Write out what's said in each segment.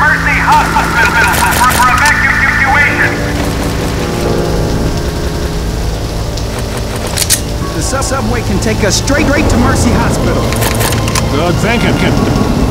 Mercy Hospital for, for evacuation. The sub subway can take us straight, straight to Mercy Hospital. Good thinking, Captain.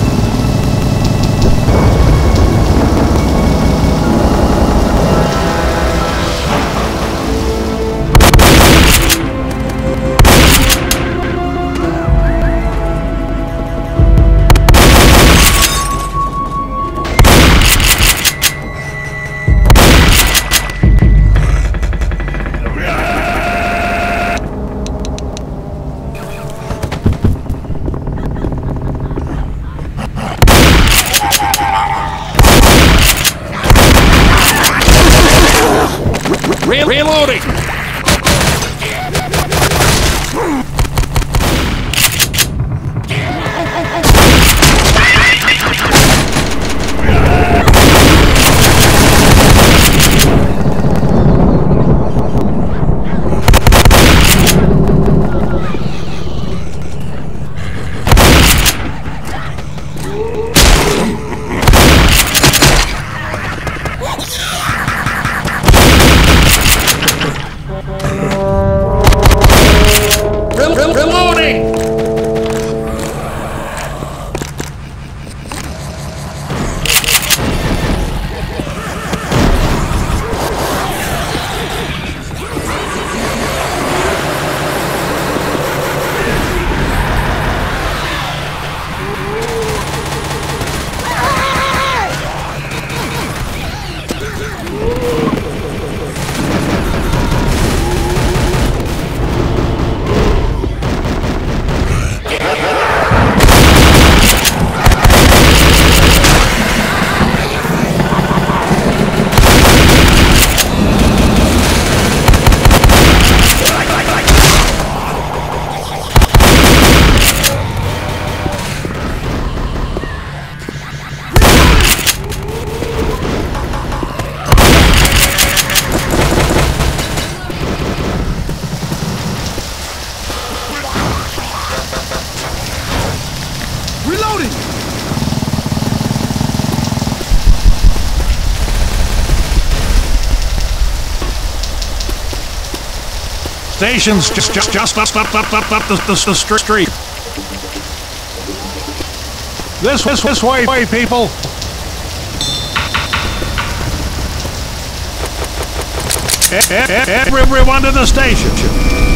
Re reloading! Reloading! Station's just just just up up up up up the, the, the street. This this this way, way people. Everyone to the station.